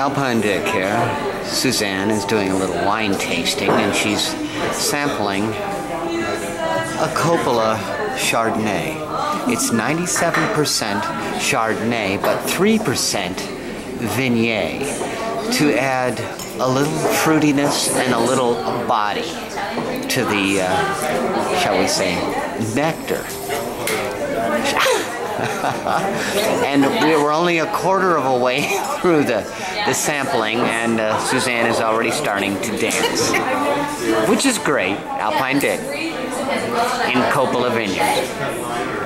Alpine Dick here. Suzanne is doing a little wine tasting and she's sampling a Coppola Chardonnay. It's 97% Chardonnay, but 3% Viognier to add a little fruitiness and a little body to the, uh, shall we say, nectar. And we're only a quarter of a way through the, the sampling, and uh, Suzanne is already starting to dance, which is great. Alpine Dick in Coppola Vineyard.